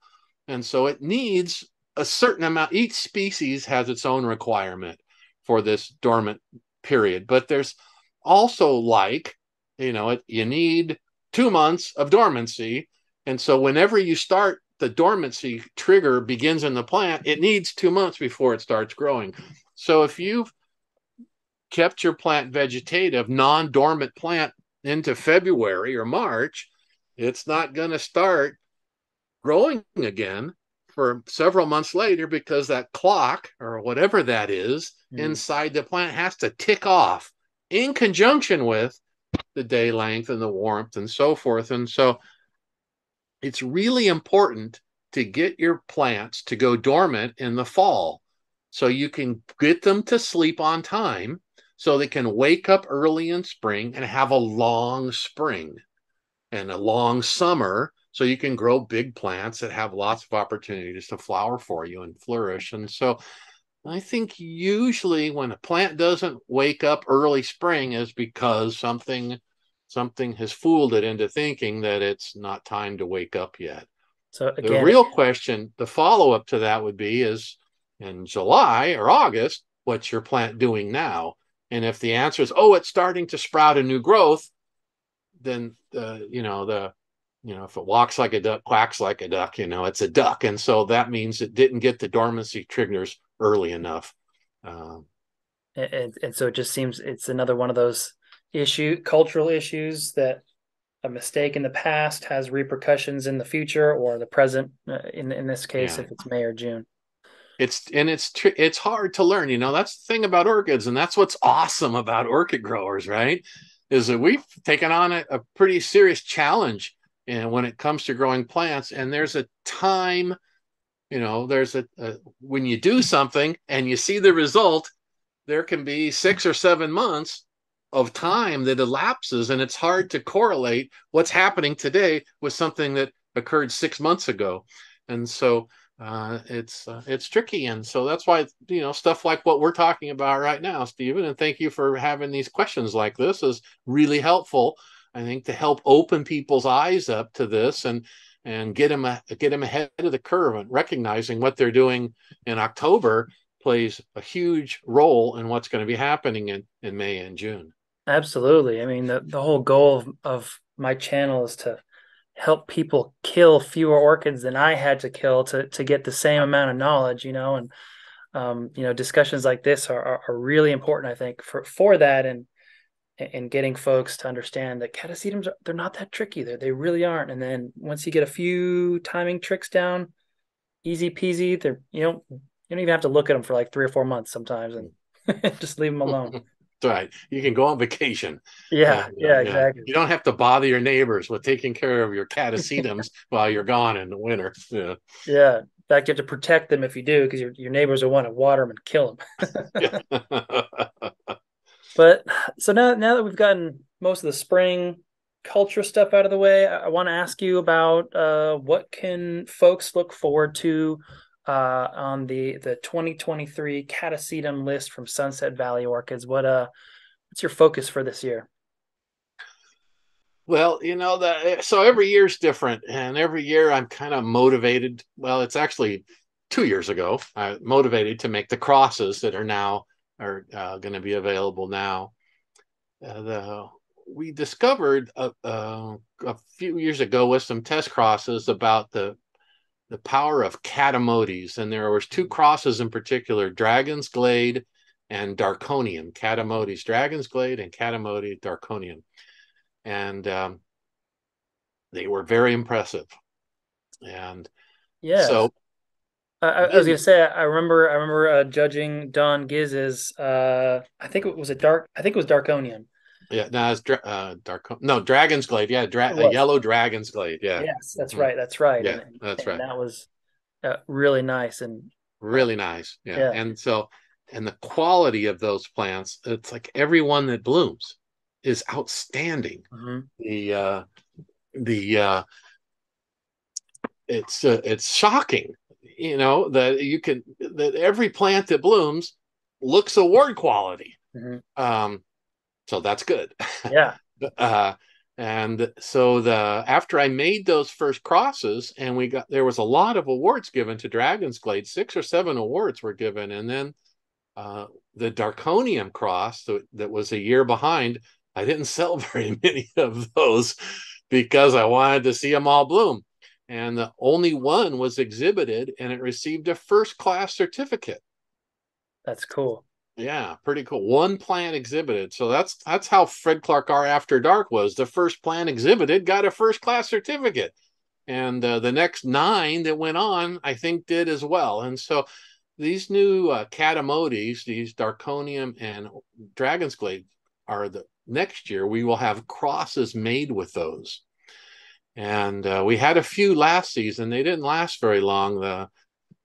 And so it needs a certain amount, each species has its own requirement for this dormant period. But there's also like, you know, it, you need two months of dormancy. And so whenever you start the dormancy trigger begins in the plant, it needs two months before it starts growing. So if you've kept your plant vegetative, non dormant plant into February or March, it's not going to start growing again for several months later because that clock or whatever that is mm. inside the plant has to tick off in conjunction with the day length and the warmth and so forth. And so it's really important to get your plants to go dormant in the fall so you can get them to sleep on time so they can wake up early in spring and have a long spring and a long summer so you can grow big plants that have lots of opportunities to flower for you and flourish. And so i think usually when a plant doesn't wake up early spring is because something something has fooled it into thinking that it's not time to wake up yet. So again, the real question the follow-up to that would be is in july or august what's your plant doing now and if the answer is, oh, it's starting to sprout a new growth, then the, you know, the, you know, if it walks like a duck, quacks like a duck, you know, it's a duck. And so that means it didn't get the dormancy triggers early enough. Um, and, and so it just seems it's another one of those issue cultural issues that a mistake in the past has repercussions in the future or the present uh, in in this case yeah. if it's may or june it's and it's tr- it's hard to learn you know that's the thing about orchids and that's what's awesome about orchid growers right? Is that we've taken on a, a pretty serious challenge and when it comes to growing plants and there's a time you know there's a, a when you do something and you see the result there can be six or seven months of time that elapses and it's hard to correlate what's happening today with something that occurred six months ago. And so uh, it's uh, it's tricky, and so that's why you know stuff like what we're talking about right now, Stephen. And thank you for having these questions like this is really helpful. I think to help open people's eyes up to this and and get them a, get them ahead of the curve and recognizing what they're doing in October plays a huge role in what's going to be happening in in May and June. Absolutely. I mean, the the whole goal of, of my channel is to help people kill fewer orchids than I had to kill to to get the same amount of knowledge, you know, and um, you know, discussions like this are, are, are really important, I think, for for that and and getting folks to understand that catasetums are, they're not that tricky. They they really aren't. And then once you get a few timing tricks down, easy peasy. They're you know you don't even have to look at them for like three or four months sometimes, and just leave them alone. right. You can go on vacation. Yeah, yeah, yeah, exactly. You don't have to bother your neighbors with taking care of your catasetums while you're gone in the winter. Yeah. Yeah. In fact, you have to protect them if you do, because your, your neighbors will want to water them and kill them. but so now, now that we've gotten most of the spring culture stuff out of the way, I, I want to ask you about uh, what can folks look forward to uh, on the the 2023 Catasetum list from Sunset Valley Orchids. What uh, what's your focus for this year? Well, you know that so every year is different, and every year I'm kind of motivated. Well, it's actually two years ago I motivated to make the crosses that are now are uh, going to be available now. Uh, the we discovered a, uh, a few years ago with some test crosses about the the power of Catamodes, and there was two crosses in particular: Dragon's Glade and Darconium. Catamodes, Dragon's Glade, and Catamode Darconium, and um, they were very impressive. And yeah, so I, I, was gonna say I remember I remember uh, judging Don Giz's uh, I think it was a dark I think it was Darconium yeah, no, it's uh, dark. No, Dragon's Glade. Yeah, dra- yellow Dragon's Glade. Yeah. Yes, that's mm. right. That's right. Yeah, and, that's and right. That was uh, really nice and really nice. Yeah. yeah. And so, and the quality of those plants, it's like every one that blooms is outstanding. Mm-hmm. The uh, the uh, it's uh, it's shocking, you know, that you can that every plant that blooms looks award quality. Mm-hmm. Um, so that's good. Yeah. uh, and so the after I made those first crosses, and we got there was a lot of awards given to Dragon's Glade. Six or seven awards were given, and then uh, the Darconium cross that, that was a year behind. I didn't sell very many of those because I wanted to see them all bloom. And the only one was exhibited, and it received a first class certificate. That's cool. Yeah, pretty cool. One plant exhibited. So that's that's how Fredclarkeara After Dark was. The first plant exhibited got a first class certificate. And uh, the next nine that went on, I think, did as well. And so these new uh, Catamodes, these Darconium and Dragon's Glade, are the next year we will have crosses made with those. And uh, we had a few last season. They didn't last very long. The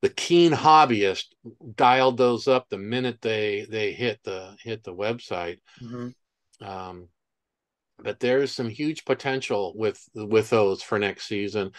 the keen hobbyist dialed those up the minute they they hit the hit the website. Mm-hmm. Um, but there's some huge potential with with those for next season.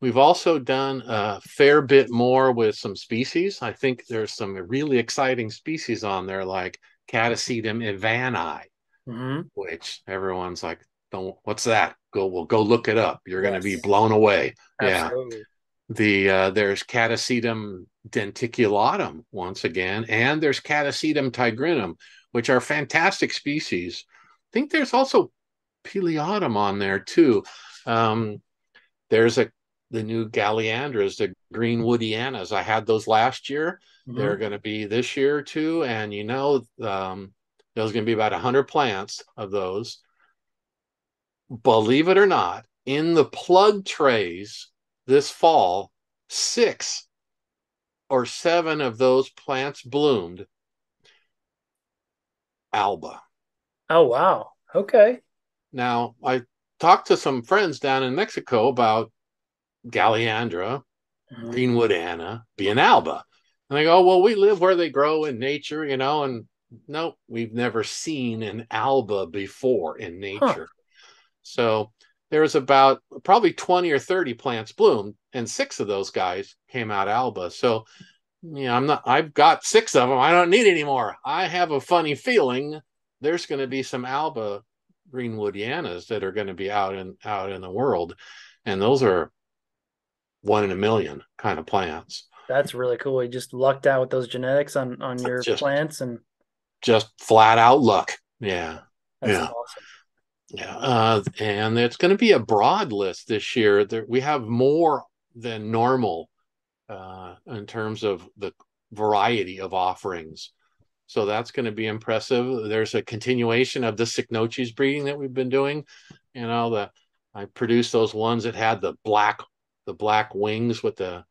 We've also done a fair bit more with some species. I think there's some really exciting species on there, like Catasetum evanii, mm-hmm. which everyone's like, "Don't what's that?" Go, well, go look it up. You're yes. going to be blown away. Absolutely. Yeah the uh, there's Catasetum denticulatum once again, and there's Catasetum tigrinum, which are fantastic species. I think there's also Pileatum on there too. Um, there's a the new Galeandras, the greenwoodianas. I had those last year. Mm-hmm. They're going to be this year too, and you know, um, there's going to be about hundred plants of those. Believe it or not, in the plug trays this fall, six or seven of those plants bloomed. Alba. Oh, wow. Okay. Now, I talked to some friends down in Mexico about Galeandra, mm-hmm. Greenwoodiana, being Alba. And they go, well, we live where they grow in nature, you know, and no, we've never seen an Alba before in nature. Huh. So there was about probably 20 or 30 plants bloomed, and six of those guys came out alba. So, yeah, I'm not, I've got six of them. I don't need any more. I have a funny feeling there's going to be some alba greenwoodianas that are going to be out in out in the world and those are one in a million kind of plants that's really cool you just lucked out with those genetics on on your just, plants and just flat out luck yeah that's yeah awesome. Yeah uh, and it's going to be a broad list this year there, we have more than normal uh, in terms of the variety of offerings so that's going to be impressive. There's a continuation of the Cycnoches breeding that we've been doing. You know, the I produced those ones that had the black the black wings with the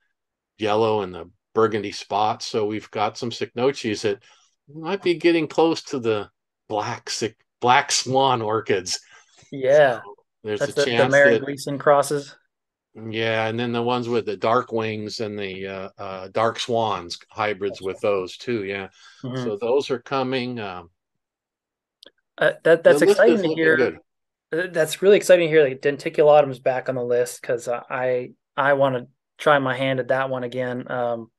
yellow and the burgundy spots. So we've got some Cycnoches that might be getting close to the black black swan orchids. Yeah. So there's That's a the, chance the Mary that, Gleason crosses. Yeah, and then the ones with the dark wings and the uh, uh, dark swans hybrids with those too. Yeah, mm-hmm. so those are coming. Um, uh, that that's exciting to hear. Good. Uh, that's really exciting to hear. Like denticulatum's back on the list because I I want to try my hand at that one again. Um,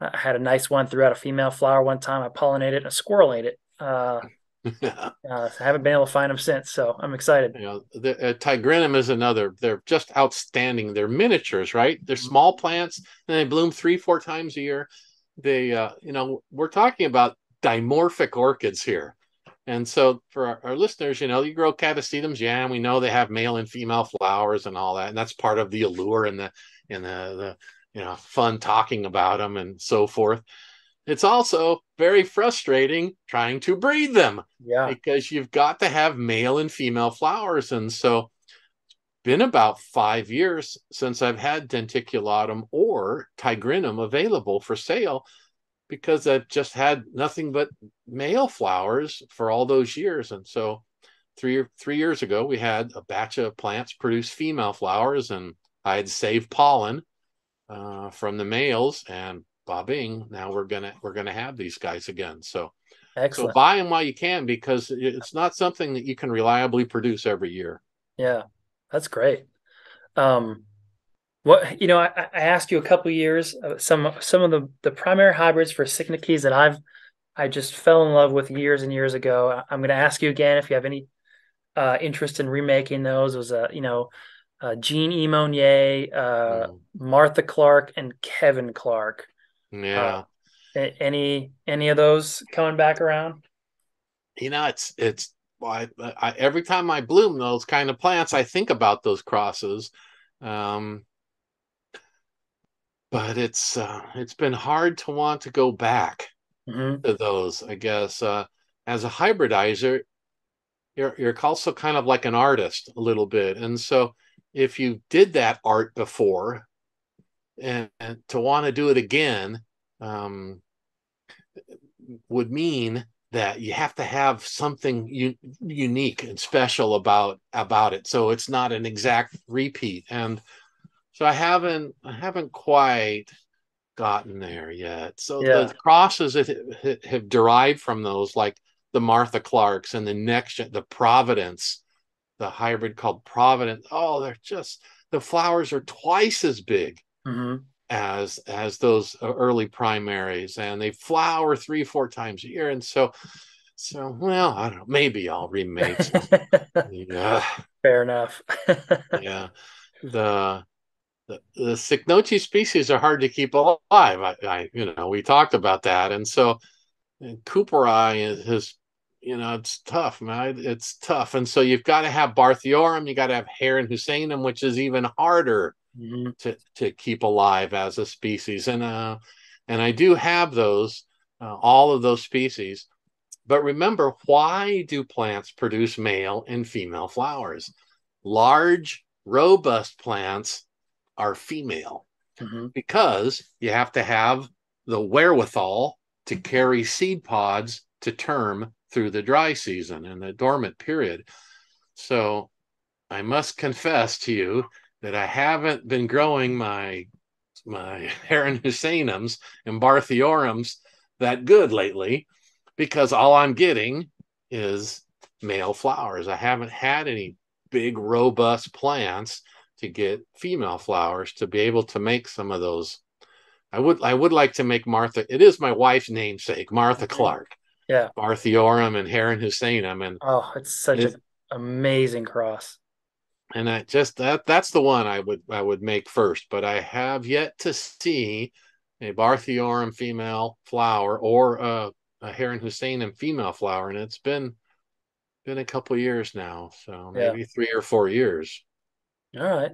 I had a nice one throughout a female flower one time. I pollinated and a squirrel ate it. Uh, uh, I haven't been able to find them since, so I'm excited. You know, the uh, tigrinum is another. They're just outstanding. They're miniatures, right? They're mm-hmm. small plants, and they bloom three, four times a year. They, uh, you know, we're talking about dimorphic orchids here. And so, for our, our, listeners, you know, you grow catasetums, yeah, and we know they have male and female flowers and all that, and that's part of the allure and the and the, the you know fun talking about them and so forth. It's also very frustrating trying to breed them. Yeah. Because you've got to have male and female flowers. And so it's been about five years since I've had denticulatum or tigrinum available for sale because I've just had nothing but male flowers for all those years. And so three three years ago we had a batch of plants produce female flowers and I had saved pollen uh, from the males and Bobbing, now we're gonna we're gonna have these guys again. So Excellent. So buy them while you can because it's not something that you can reliably produce every year. Yeah, that's great. Um, what you know, I, I asked you a couple years uh, some some of the the primary hybrids for keys that I've I just fell in love with years and years ago. I'm going to ask you again if you have any uh, interest in remaking those. It was a you know uh, Jean E. Monnier, uh, mm. Martha Clarke, and Kevin Clarke. Yeah. Uh, any any of those coming back around? You know, it's it's I, I, every time I bloom those kind of plants, I think about those crosses. Um, but it's uh, it's been hard to want to go back mm-hmm. to those. I guess uh, as a hybridizer, you're you're also kind of like an artist a little bit, and so if you did that art before, and, and to want to do it again um, would mean that you have to have something u- unique and special about about it. So it's not an exact repeat. And so i haven't i haven't quite gotten there yet. So yeah. the crosses that have derived from those like the martha clarkes and the next the providence the hybrid called providence oh they're just the flowers are twice as big mm-hmm as as those uh, early primaries and they flower three four times a year and so so well i don't know maybe i'll remake yeah fair enough yeah the the, the Cycnoche species are hard to keep alive. I, I, you know, we talked about that, and so and Cooperi is, you know, it's tough, man. It's tough, and so you've got to have Barthiorum, you got to have Herrenhusanum, which is even harder mm-hmm. to to keep alive as a species. And uh, and I do have those, uh, all of those species. But remember, why do plants produce male and female flowers? Large, robust plants are female mm-hmm. because you have to have the wherewithal to carry seed pods to term through the dry season and the dormant period. So I must confess to you that I haven't been growing my my Herrenhusanums and Barthiorums that good lately because all I'm getting is male flowers. I haven't had any big, robust plants to get female flowers to be able to make some of those. I would I would like to make Martha. It is my wife's namesake, Martha Clarke. Yeah. Barthiorum and Herrenhusanum. And oh, it's such an amazing cross. And I just that that's the one I would I would make first, but I have yet to see a Barthiorum female flower or a, a Herrenhusanum female flower, and it's been been a couple years now, so maybe yeah. three or four years. All right.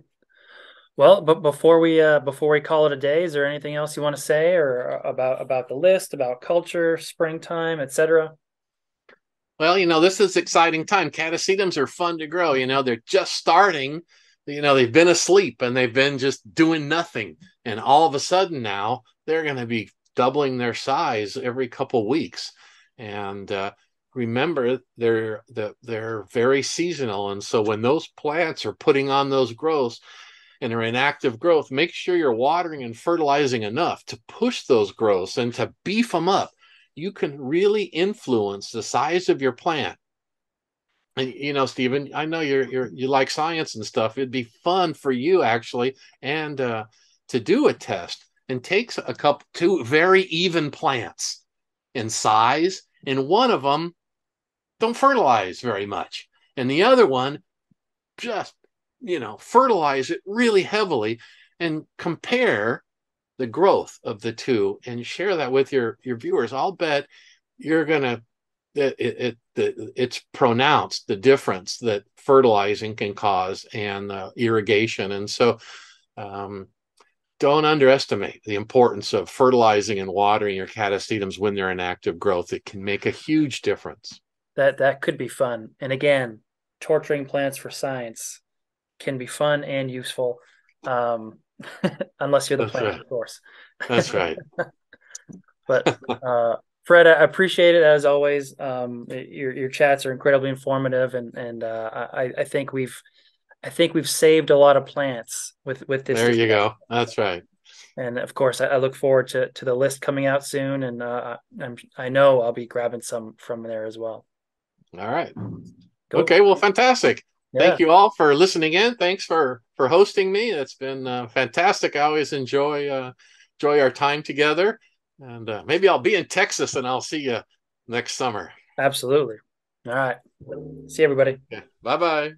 Well, but before we uh, before we call it a day, is there anything else you want to say or uh, about about the list, about culture, springtime, etc.? Well, you know, this is exciting time. Catasetums are fun to grow. You know, they're just starting. You know, they've been asleep and they've been just doing nothing, and all of a sudden now they're going to be doubling their size every couple weeks. And uh, remember they're they're very seasonal and so when those plants are putting on those growths and are in active growth make sure you're watering and fertilizing enough to push those growths and to beef them up you can really influence the size of your plant. And you know stephen i know you're, you're you like science and stuff. It'd be fun for you actually and uh, to do a test. And takes a couple two very even plants in size and one of them don't fertilize very much. And the other one just, you know, fertilize it really heavily and compare the growth of the two and share that with your your viewers. I'll bet you're gonna it, it, it it's pronounced the difference that fertilizing can cause and uh, irrigation, and so um, don't underestimate the importance of fertilizing and watering your catasetums when they're in active growth. It can make a huge difference that that could be fun. And again, torturing plants for science can be fun and useful, um, unless you're the That's plant, right. of course. That's right. but uh, Fred, I appreciate it as always. Um, your your chats are incredibly informative, and and uh, I I think we've I think we've saved a lot of plants with with this. There you go. That's right. And of course, I, I, look forward to to the list coming out soon, and uh, I'm I know I'll be grabbing some from there as well. All right. Cool. Okay. Well, fantastic. Yeah. Thank you all for listening in. Thanks for for hosting me. It's been uh, fantastic. I always enjoy uh, enjoy our time together, and uh, maybe I'll be in Texas and I'll see you next summer. Absolutely. All right. See everybody. Yeah. Bye bye.